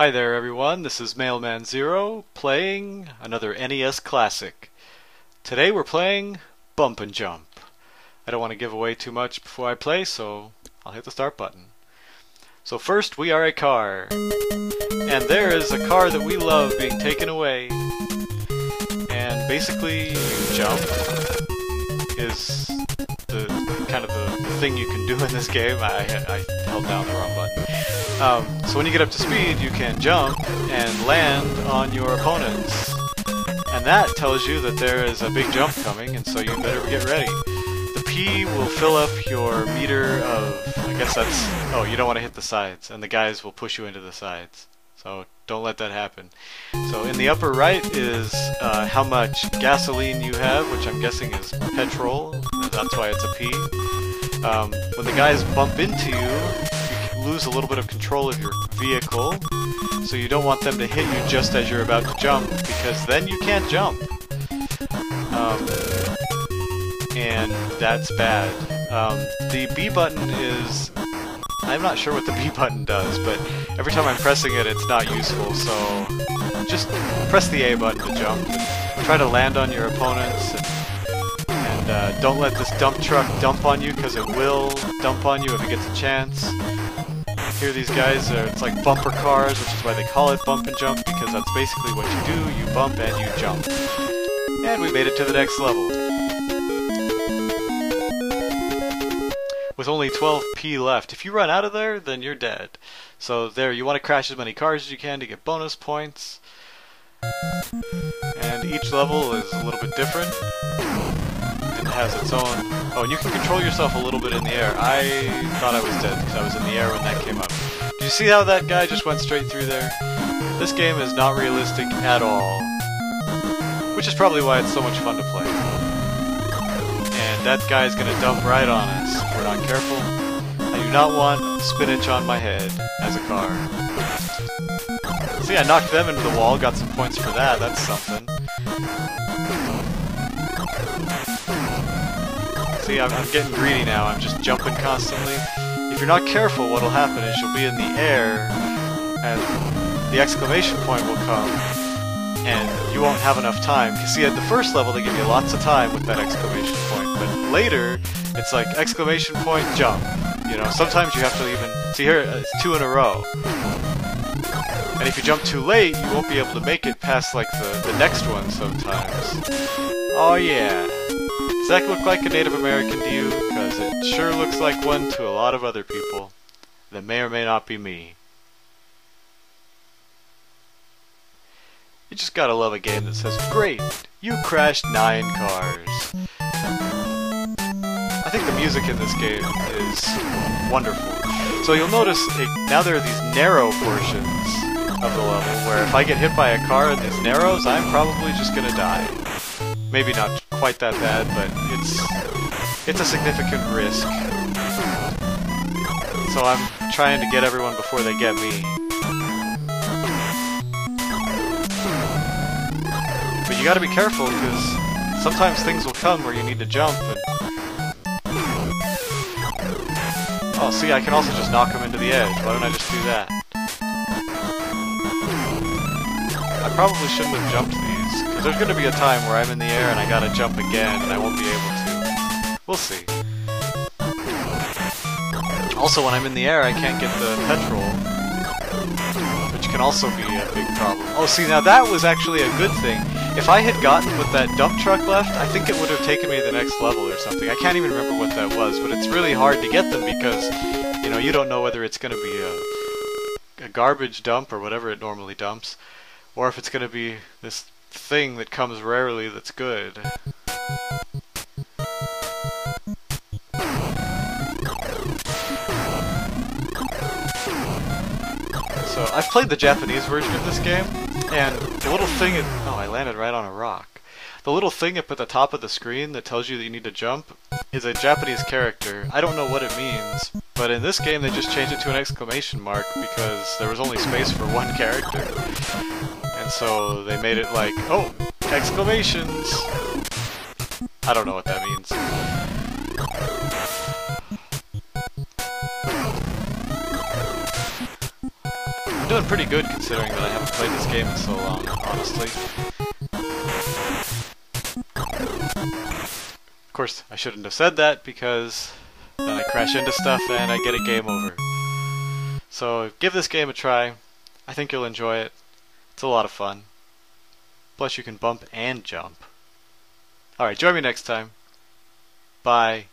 Hi there everyone, this is Mailman Zero playing another NES classic. Today we're playing Bump and Jump. I don't want to give away too much before I play, so I'll hit the start button. So first we are a car. And there is a car that we love being taken away. And basically you jump is the kind of the, thing you can do in this game. I, I held down the wrong button. Um, so when you get up to speed, you can jump and land on your opponents. And that tells you that there is a big jump coming, and so you better get ready. The P will fill up your meter of, I guess that's, oh, you don't want to hit the sides, and the guys will push you into the sides. So don't let that happen. So in the upper right is uh, how much gasoline you have, which I'm guessing is petrol. That's why it's a P. Um, when the guys bump into you, you lose a little bit of control of your vehicle. So you don't want them to hit you just as you're about to jump, because then you can't jump. Um, and that's bad. Um, the B button is I'm not sure what the B button does, but every time I'm pressing it, it's not useful, so just press the A button to jump. try to land on your opponents, and, and uh, don't let this dump truck dump on you, because it will dump on you if it gets a chance. Here these guys, are, it's like bumper cars, which is why they call it bump and jump, because that's basically what you do, you bump and you jump. And we made it to the next level. with only 12p left. If you run out of there, then you're dead. So there, you want to crash as many cars as you can to get bonus points. And each level is a little bit different. And has its own... Oh, and you can control yourself a little bit in the air. I thought I was dead because I was in the air when that came up. Do you see how that guy just went straight through there? This game is not realistic at all. Which is probably why it's so much fun to play. And that guy's gonna dump right on us if we're not careful. I do not want spinach on my head as a car. See, I knocked them into the wall, got some points for that, that's something. See, I'm, I'm getting greedy now, I'm just jumping constantly. If you're not careful, what'll happen is you'll be in the air, and the exclamation point will come, and you won't have enough time. Cause see, at the first level, they give you lots of time with that exclamation point, but later, it's like exclamation point, jump. You know, sometimes you have to even... See here, uh, it's two in a row. And if you jump too late, you won't be able to make it past, like, the, the next one sometimes. Oh yeah. Does that look like a Native American to you? Because it sure looks like one to a lot of other people. That may or may not be me. You just gotta love a game that says, Great! You crashed nine cars. I think the music in this game is wonderful. So you'll notice it, now there are these narrow portions of the level where if I get hit by a car in these narrows, I'm probably just gonna die. Maybe not quite that bad, but it's it's a significant risk. So I'm trying to get everyone before they get me. But you gotta be careful, because sometimes things will come where you need to jump. Oh, see, I can also just knock them into the edge. Why don't I just do that? I probably shouldn't have jumped these, because there's gonna be a time where I'm in the air and I gotta jump again, and I won't be able to. We'll see. Also, when I'm in the air, I can't get the petrol, which can also be a big problem. Oh, see, now that was actually a good thing. If I had gotten with that dump truck left, I think it would have taken me to the next level or something. I can't even remember what that was, but it's really hard to get them because, you know, you don't know whether it's going to be a, a garbage dump or whatever it normally dumps, or if it's going to be this thing that comes rarely that's good. So, I've played the Japanese version of this game, and the little thing it- oh, I landed right on a rock. The little thing up at the top of the screen that tells you that you need to jump is a Japanese character. I don't know what it means, but in this game they just changed it to an exclamation mark because there was only space for one character. And so they made it like, oh, exclamations! I don't know what that means. I'm doing pretty good considering that I haven't played this game in so long, honestly. Of course, I shouldn't have said that because then I crash into stuff and I get a game over. So give this game a try. I think you'll enjoy it. It's a lot of fun. Plus you can bump and jump. Alright, join me next time. Bye.